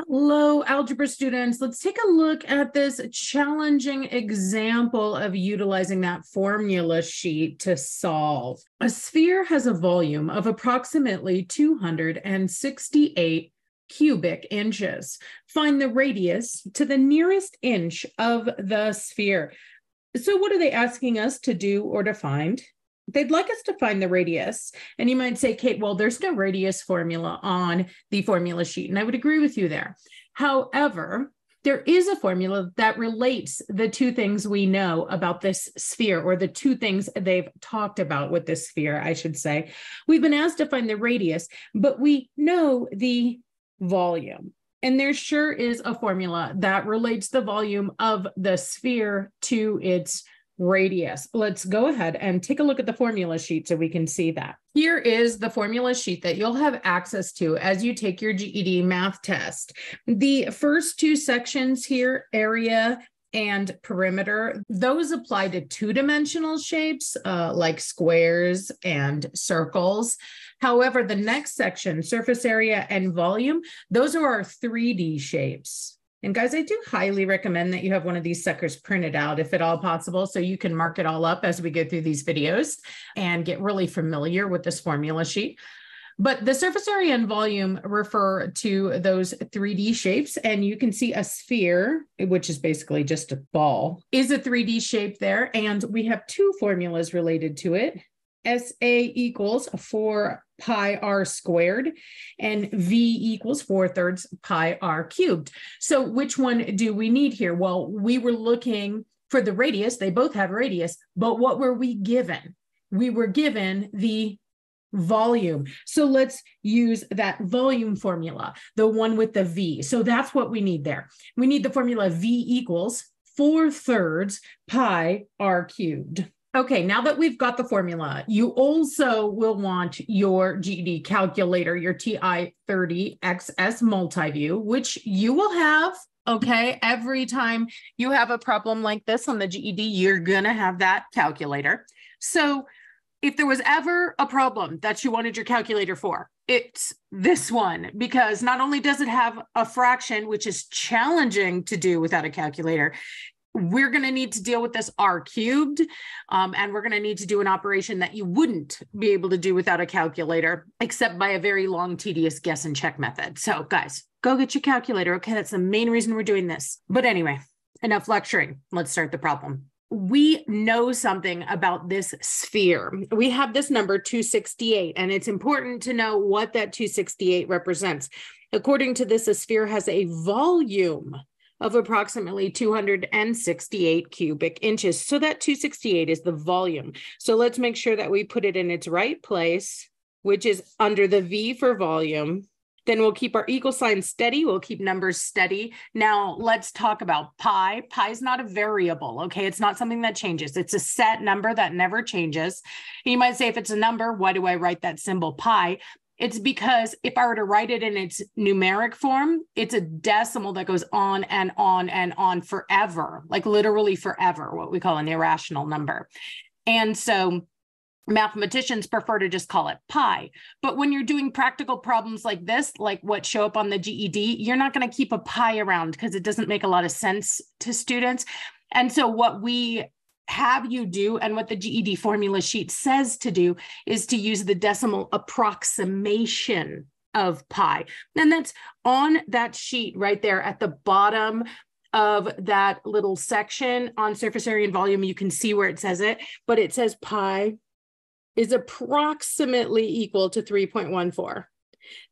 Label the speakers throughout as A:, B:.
A: Hello, algebra students. Let's take a look at this challenging example of utilizing that formula sheet to solve. A sphere has a volume of approximately 268 cubic inches. Find the radius to the nearest inch of the sphere. So what are they asking us to do or to find? They'd like us to find the radius. And you might say, Kate, well, there's no radius formula on the formula sheet. And I would agree with you there. However, there is a formula that relates the two things we know about this sphere, or the two things they've talked about with this sphere, I should say. We've been asked to find the radius, but we know the volume. And there sure is a formula that relates the volume of the sphere to its radius. Let's go ahead and take a look at the formula sheet so we can see that. Here is the formula sheet that you'll have access to as you take your GED math test. The first two sections here, area and perimeter, those apply to two-dimensional shapes uh, like squares and circles. However, the next section, surface area and volume, those are our 3D shapes. And guys, I do highly recommend that you have one of these suckers printed out if at all possible, so you can mark it all up as we go through these videos and get really familiar with this formula sheet. But the surface area and volume refer to those 3D shapes. And you can see a sphere, which is basically just a ball, is a 3D shape there. And we have two formulas related to it. SA equals 4 pi r squared and V equals 4 thirds pi r cubed. So which one do we need here? Well, we were looking for the radius. They both have radius, but what were we given? We were given the volume. So let's use that volume formula, the one with the V. So that's what we need there. We need the formula V equals 4 thirds pi r cubed. Okay, now that we've got the formula, you also will want your GED calculator, your TI-30XS Multiview, which you will have, okay? Every time you have a problem like this on the GED, you're gonna have that calculator. So if there was ever a problem that you wanted your calculator for, it's this one because not only does it have a fraction, which is challenging to do without a calculator, we're going to need to deal with this r cubed um, and we're going to need to do an operation that you wouldn't be able to do without a calculator except by a very long tedious guess and check method. So guys go get your calculator okay? That's the main reason we're doing this. But anyway enough lecturing. Let's start the problem. We know something about this sphere. We have this number 268, and it's important to know what that 268 represents. According to this, a sphere has a volume of approximately 268 cubic inches. So that 268 is the volume. So let's make sure that we put it in its right place, which is under the V for volume. Then we'll keep our equal sign steady. We'll keep numbers steady. Now let's talk about pi. Pi is not a variable, okay? It's not something that changes. It's a set number that never changes. You might say, if it's a number, why do I write that symbol pi? It's because if I were to write it in its numeric form, it's a decimal that goes on and on and on forever, like literally forever, what we call an irrational number. And so mathematicians prefer to just call it pi. But when you're doing practical problems like this, like what show up on the GED, you're not going to keep a pi around because it doesn't make a lot of sense to students. And so what we have you do and what the GED formula sheet says to do is to use the decimal approximation of pi. And that's on that sheet right there at the bottom of that little section on surface area and volume. You can see where it says it, but it says pi is approximately equal to 3.14.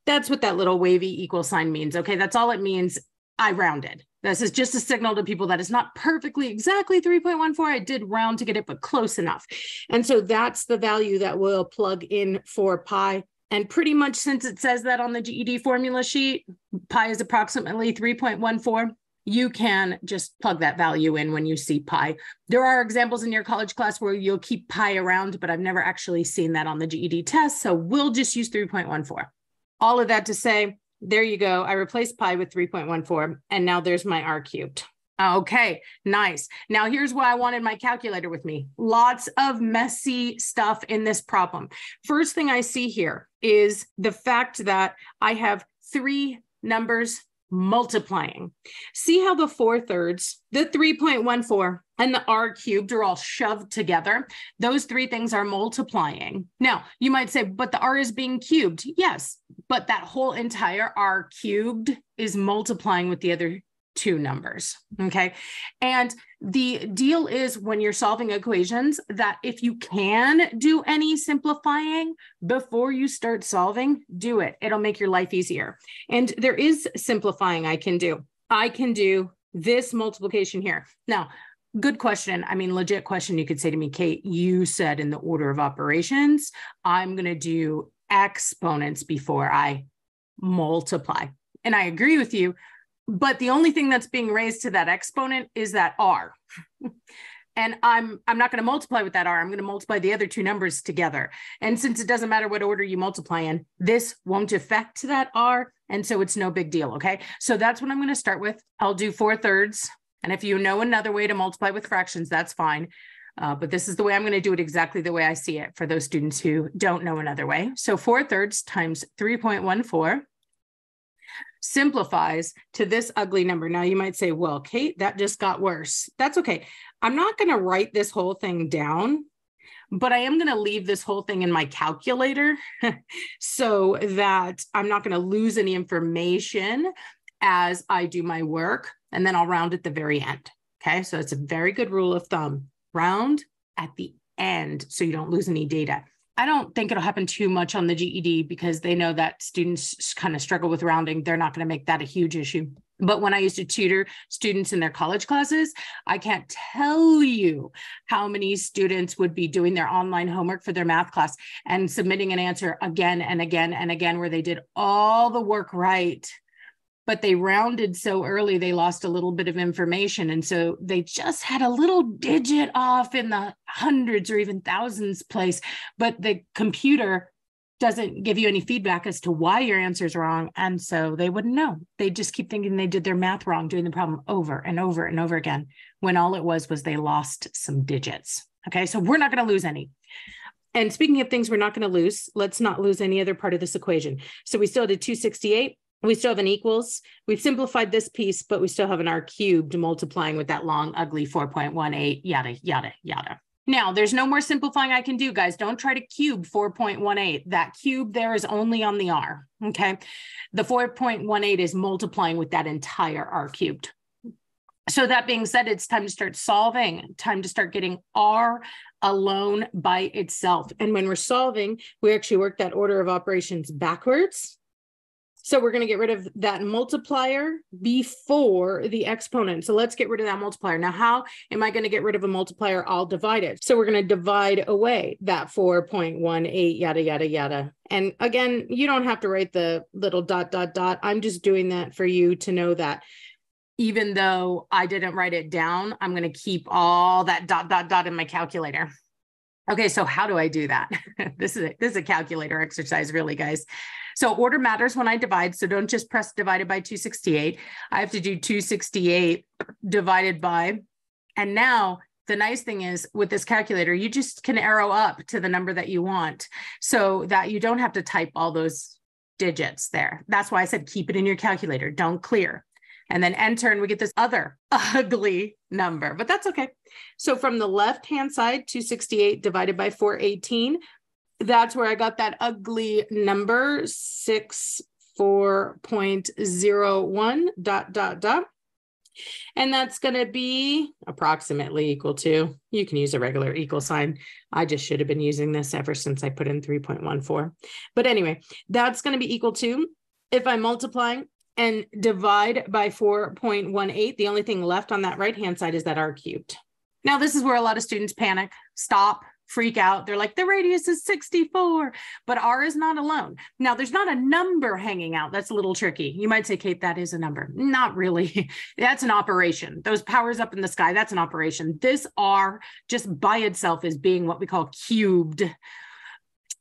A: That's what that little wavy equal sign means. Okay, that's all it means. I rounded. This is just a signal to people that it's not perfectly exactly 3.14. I did round to get it, but close enough. And so that's the value that we'll plug in for pi. And pretty much since it says that on the GED formula sheet, pi is approximately 3.14, you can just plug that value in when you see pi. There are examples in your college class where you'll keep pi around, but I've never actually seen that on the GED test. So we'll just use 3.14. All of that to say, there you go. I replaced pi with 3.14 and now there's my r cubed. Okay, nice. Now here's why I wanted my calculator with me. Lots of messy stuff in this problem. First thing I see here is the fact that I have three numbers multiplying. See how the four thirds, the 3.14, and the r cubed are all shoved together. Those three things are multiplying. Now, you might say, but the r is being cubed. Yes, but that whole entire r cubed is multiplying with the other two numbers. Okay. And the deal is when you're solving equations that if you can do any simplifying before you start solving, do it. It'll make your life easier. And there is simplifying I can do. I can do this multiplication here. Now, good question. I mean, legit question. You could say to me, Kate, you said in the order of operations, I'm going to do exponents before I multiply. And I agree with you but the only thing that's being raised to that exponent is that r. And i'm i'm not going to multiply with that r i'm going to multiply the other two numbers together. And since it doesn't matter what order you multiply in this won't affect that r and so it's no big deal okay? So that's what i'm going to start with. I'll do four thirds and if you know another way to multiply with fractions that's fine. Uh, but this is the way I'm going to do it exactly the way I see it for those students who don't know another way. So 4 thirds times 3.14 simplifies to this ugly number. Now you might say, well, Kate, that just got worse. That's okay. I'm not going to write this whole thing down, but I am going to leave this whole thing in my calculator so that I'm not going to lose any information as I do my work. And then I'll round at the very end. Okay. So it's a very good rule of thumb round at the end so you don't lose any data. I don't think it'll happen too much on the GED because they know that students kind of struggle with rounding. They're not going to make that a huge issue. But when I used to tutor students in their college classes, I can't tell you how many students would be doing their online homework for their math class and submitting an answer again and again and again, where they did all the work right but they rounded so early they lost a little bit of information. And so they just had a little digit off in the hundreds or even thousands place but the computer doesn't give you any feedback as to why your answer is wrong. And so they wouldn't know. They just keep thinking they did their math wrong doing the problem over and over and over again when all it was was they lost some digits. Okay so we're not going to lose any. And speaking of things we're not going to lose, let's not lose any other part of this equation. So we still did 268 we still have an equals. We've simplified this piece, but we still have an r cubed multiplying with that long, ugly 4.18, yada, yada, yada. Now, there's no more simplifying I can do, guys. Don't try to cube 4.18. That cube there is only on the r, okay? The 4.18 is multiplying with that entire r cubed. So that being said, it's time to start solving, time to start getting r alone by itself. And when we're solving, we actually work that order of operations backwards so we're going to get rid of that multiplier before the exponent. So let's get rid of that multiplier. Now, how am I going to get rid of a multiplier? I'll divide it. So we're going to divide away that 4.18, yada, yada, yada. And again, you don't have to write the little dot, dot, dot. I'm just doing that for you to know that even though I didn't write it down, I'm going to keep all that dot, dot, dot in my calculator. Okay, so how do I do that? this is a, this is a calculator exercise, really, guys. So order matters when I divide. So don't just press divided by 268. I have to do 268 divided by, and now the nice thing is with this calculator, you just can arrow up to the number that you want so that you don't have to type all those digits there. That's why I said keep it in your calculator, don't clear. And then enter, and we get this other ugly number, but that's okay. So from the left hand side, 268 divided by 418, that's where I got that ugly number, six four point zero one dot dot dot. And that's going to be approximately equal to, you can use a regular equal sign. I just should have been using this ever since I put in 3.14. But anyway, that's going to be equal to, if I'm multiplying and divide by 4.18, the only thing left on that right-hand side is that r cubed. Now, this is where a lot of students panic, stop, freak out. They're like, the radius is 64, but R is not alone. Now, there's not a number hanging out. That's a little tricky. You might say, Kate, that is a number. Not really. that's an operation. Those powers up in the sky, that's an operation. This R just by itself is being what we call cubed.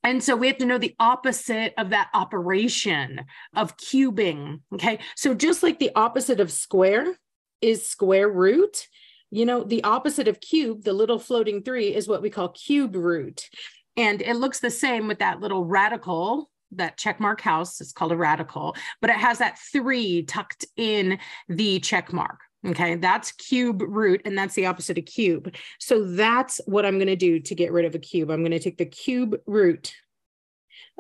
A: And so we have to know the opposite of that operation of cubing. Okay. So just like the opposite of square is square root, you know, the opposite of cube, the little floating three, is what we call cube root. And it looks the same with that little radical that check mark house. It's called a radical, but it has that three tucked in the check mark. Okay, that's cube root, and that's the opposite of cube. So that's what I'm going to do to get rid of a cube. I'm going to take the cube root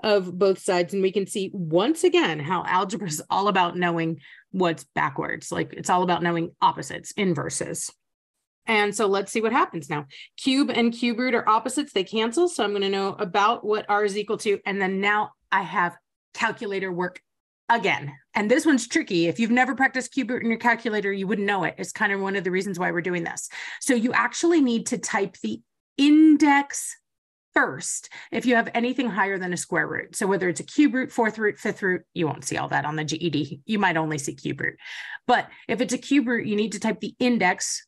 A: of both sides, and we can see once again how algebra is all about knowing what's backwards. Like it's all about knowing opposites, inverses. And so let's see what happens now. Cube and cube root are opposites, they cancel. So I'm going to know about what r is equal to. And then now I have calculator work again. And this one's tricky. If you've never practiced cube root in your calculator, you wouldn't know it. It's kind of one of the reasons why we're doing this. So you actually need to type the index first if you have anything higher than a square root. So whether it's a cube root, fourth root, fifth root, you won't see all that on the GED. You might only see cube root. But if it's a cube root, you need to type the index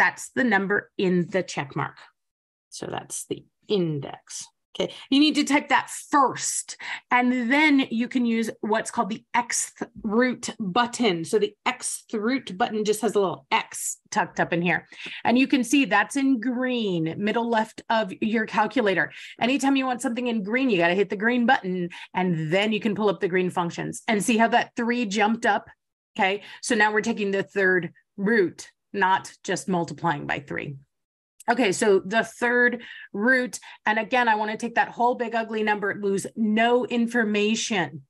A: that's the number in the check mark. So that's the index. Okay, you need to type that first, and then you can use what's called the X root button. So the X root button just has a little X tucked up in here. And you can see that's in green, middle left of your calculator. Anytime you want something in green, you got to hit the green button, and then you can pull up the green functions and see how that three jumped up. Okay, so now we're taking the third root not just multiplying by three. Okay, so the third root, and again, I want to take that whole big ugly number, lose no information.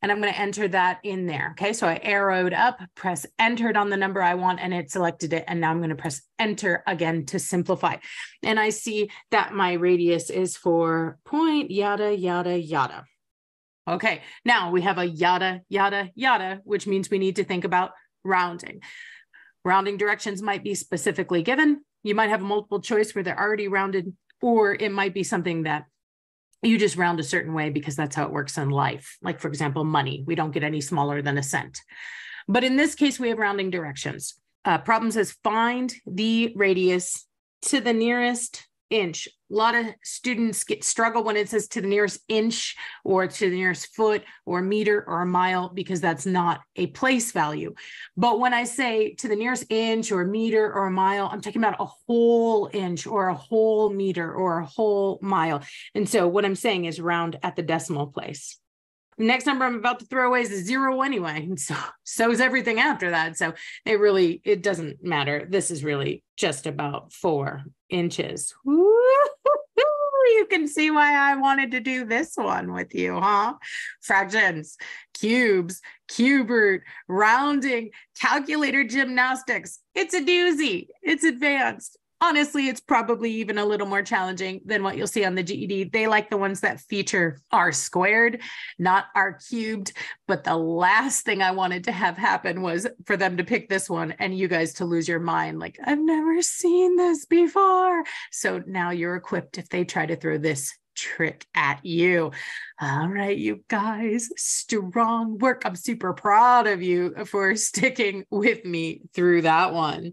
A: And I'm going to enter that in there. Okay, so I arrowed up, press entered on the number I want, and it selected it. And now I'm going to press enter again to simplify. And I see that my radius is four point, yada, yada, yada. Okay, now we have a yada, yada, yada, which means we need to think about rounding. Rounding directions might be specifically given. You might have a multiple choice where they're already rounded, or it might be something that you just round a certain way because that's how it works in life. Like, for example, money, we don't get any smaller than a cent. But in this case, we have rounding directions. Uh, problem says find the radius to the nearest inch. A lot of students get struggle when it says to the nearest inch or to the nearest foot or a meter or a mile because that's not a place value. But when I say to the nearest inch or meter or a mile, I'm talking about a whole inch or a whole meter or a whole mile. And so what I'm saying is round at the decimal place next number I'm about to throw away is a zero anyway. And so so is everything after that. So it really it doesn't matter. This is really just about four inches. You can see why I wanted to do this one with you, huh? Fractions, cubes, cube root, rounding, calculator gymnastics. It's a doozy. It's advanced honestly, it's probably even a little more challenging than what you'll see on the GED. They like the ones that feature r squared, not r cubed. But the last thing I wanted to have happen was for them to pick this one and you guys to lose your mind. Like, I've never seen this before. So now you're equipped if they try to throw this trick at you. All right, you guys, strong work. I'm super proud of you for sticking with me through that one.